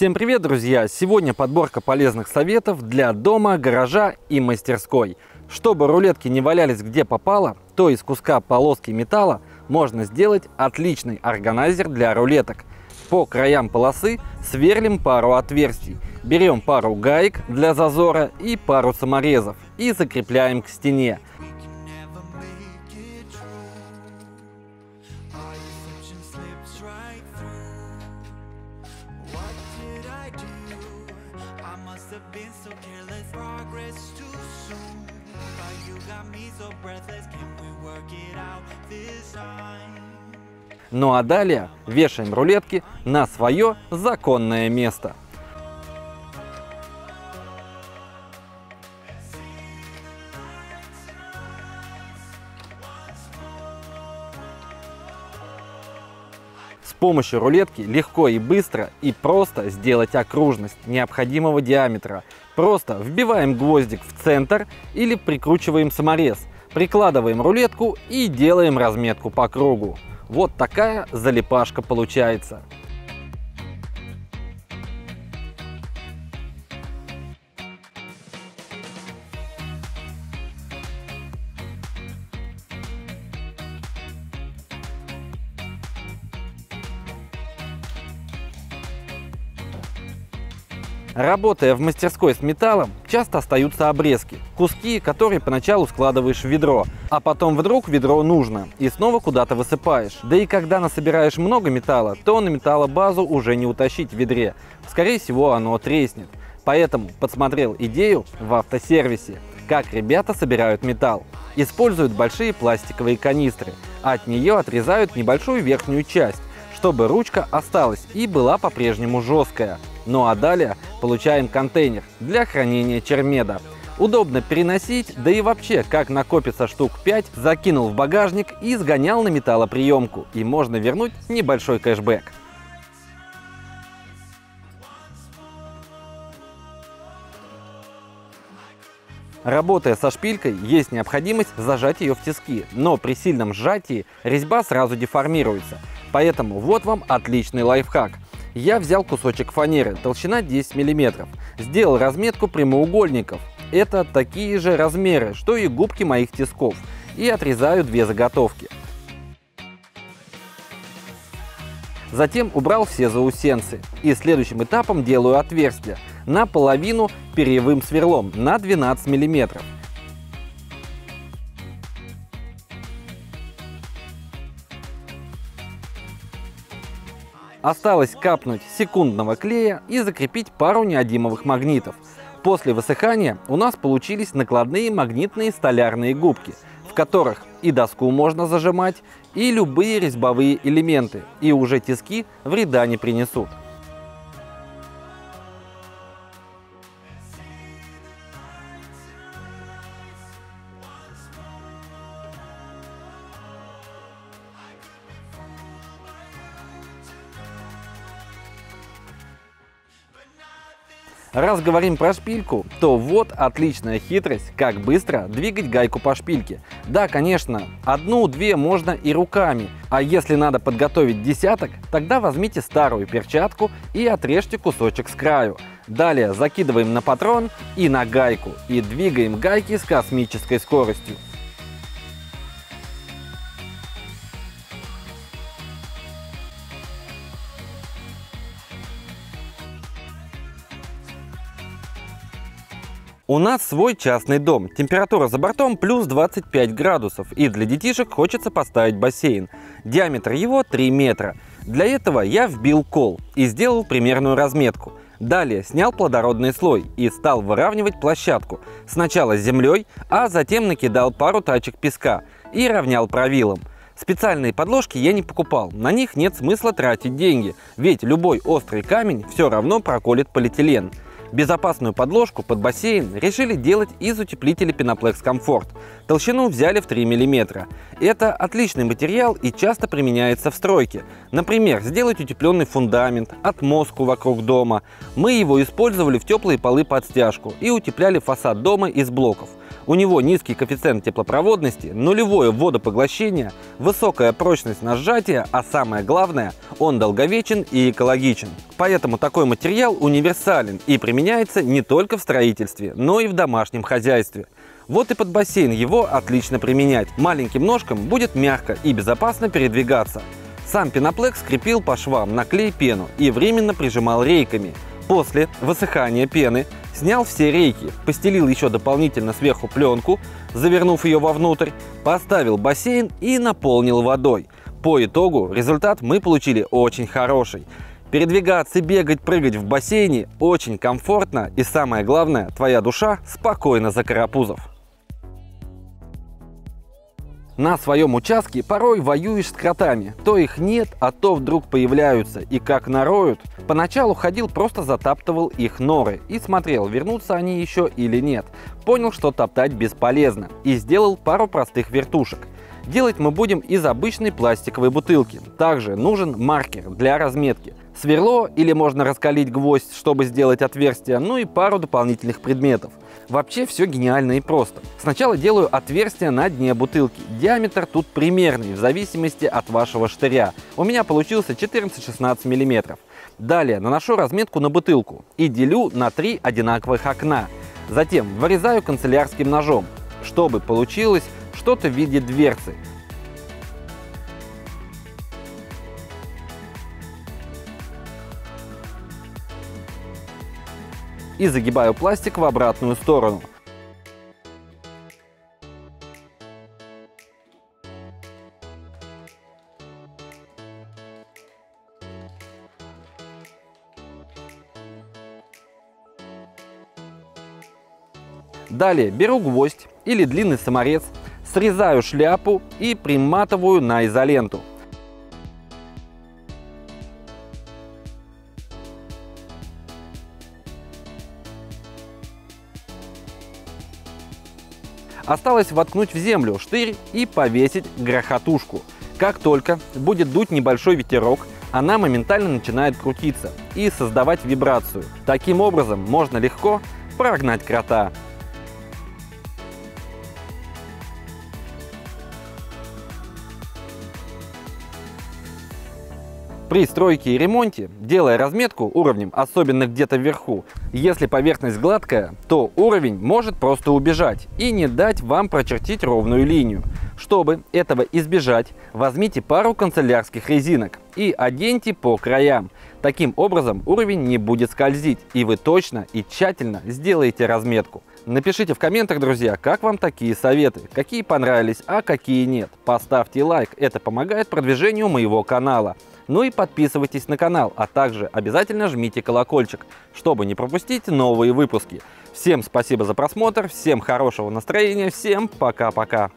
Всем привет, друзья! Сегодня подборка полезных советов для дома, гаража и мастерской. Чтобы рулетки не валялись где попало, то из куска полоски металла можно сделать отличный органайзер для рулеток. По краям полосы сверлим пару отверстий, берем пару гаек для зазора и пару саморезов и закрепляем к стене. Ну а далее вешаем рулетки на свое законное место. Помощью рулетки легко и быстро и просто сделать окружность необходимого диаметра. Просто вбиваем гвоздик в центр или прикручиваем саморез, прикладываем рулетку и делаем разметку по кругу. Вот такая залипашка получается. Работая в мастерской с металлом, часто остаются обрезки, куски, которые поначалу складываешь в ведро, а потом вдруг ведро нужно и снова куда-то высыпаешь. Да и когда насобираешь много металла, то на металлобазу уже не утащить в ведре, скорее всего оно треснет. Поэтому подсмотрел идею в автосервисе, как ребята собирают металл. Используют большие пластиковые канистры, а от нее отрезают небольшую верхнюю часть, чтобы ручка осталась и была по-прежнему жесткая. Ну а далее получаем контейнер для хранения чермеда. Удобно переносить, да и вообще, как накопится штук 5, закинул в багажник и сгонял на металлоприемку, и можно вернуть небольшой кэшбэк. Работая со шпилькой, есть необходимость зажать ее в тиски, но при сильном сжатии резьба сразу деформируется. Поэтому вот вам отличный лайфхак. Я взял кусочек фанеры, толщина 10 мм, сделал разметку прямоугольников. Это такие же размеры, что и губки моих тисков, и отрезаю две заготовки. Затем убрал все заусенцы и следующим этапом делаю отверстие наполовину перьевым сверлом на 12 миллиметров. Осталось капнуть секундного клея и закрепить пару неодимовых магнитов. После высыхания у нас получились накладные магнитные столярные губки, в которых и доску можно зажимать, и любые резьбовые элементы, и уже тиски вреда не принесут. Раз говорим про шпильку, то вот отличная хитрость, как быстро двигать гайку по шпильке. Да, конечно, одну-две можно и руками, а если надо подготовить десяток, тогда возьмите старую перчатку и отрежьте кусочек с краю. Далее закидываем на патрон и на гайку и двигаем гайки с космической скоростью. У нас свой частный дом. Температура за бортом плюс 25 градусов. И для детишек хочется поставить бассейн. Диаметр его 3 метра. Для этого я вбил кол и сделал примерную разметку. Далее снял плодородный слой и стал выравнивать площадку. Сначала с землей, а затем накидал пару тачек песка и равнял правилом. Специальные подложки я не покупал, на них нет смысла тратить деньги, ведь любой острый камень все равно проколет полиэтилен. Безопасную подложку под бассейн решили делать из утеплителя Penoplexx Comfort. Толщину взяли в 3 мм. Это отличный материал и часто применяется в стройке. Например, сделать утепленный фундамент, отмостку вокруг дома. Мы его использовали в теплые полы под стяжку и утепляли фасад дома из блоков. У него низкий коэффициент теплопроводности, нулевое водопоглощение, высокая прочность на сжатие, а самое главное, он долговечен и экологичен. Поэтому такой материал универсален и применяется не только в строительстве, но и в домашнем хозяйстве. Вот и под бассейн его отлично применять. Маленьким ножкам будет мягко и безопасно передвигаться. Сам пеноплекс скрепил по швам на клей пену и временно прижимал рейками. После высыхания пены снял все рейки, постелил еще дополнительно сверху пленку, завернув ее вовнутрь, поставил бассейн и наполнил водой. По итогу результат мы получили очень хороший. Передвигаться, бегать, прыгать в бассейне очень комфортно и самое главное, твоя душа спокойно за карапузов. На своем участке порой воюешь с кротами. То их нет, а то вдруг появляются. И как нароют. Поначалу ходил, просто затаптывал их норы и смотрел, вернутся они еще или нет. Понял, что топтать бесполезно и сделал пару простых вертушек. Делать мы будем из обычной пластиковой бутылки. Также нужен маркер для разметки. Сверло или можно раскалить гвоздь, чтобы сделать отверстие, ну и пару дополнительных предметов. Вообще все гениально и просто. Сначала делаю отверстие на дне бутылки. Диаметр тут примерный, в зависимости от вашего штыря. У меня получился 14-16 мм. Далее наношу разметку на бутылку и делю на три одинаковых окна. Затем вырезаю канцелярским ножом, чтобы получилось что-то в виде дверцы. И загибаю пластик в обратную сторону. Далее беру гвоздь или длинный саморез, срезаю шляпу и приматываю на изоленту. Осталось воткнуть в землю штырь и повесить грохотушку. Как только будет дуть небольшой ветерок, она моментально начинает крутиться и создавать вибрацию. Таким образом можно легко прогнать крота. При стройке и ремонте, делая разметку уровнем, особенно где-то вверху, если поверхность гладкая, то уровень может просто убежать и не дать вам прочертить ровную линию. Чтобы этого избежать, возьмите пару канцелярских резинок и оденьте по краям. Таким образом уровень не будет скользить и вы точно и тщательно сделаете разметку. Напишите в комментах, друзья, как вам такие советы, какие понравились, а какие нет. Поставьте лайк, это помогает продвижению моего канала. Ну и подписывайтесь на канал, а также обязательно жмите колокольчик, чтобы не пропустить новые выпуски. Всем спасибо за просмотр, всем хорошего настроения, всем пока-пока.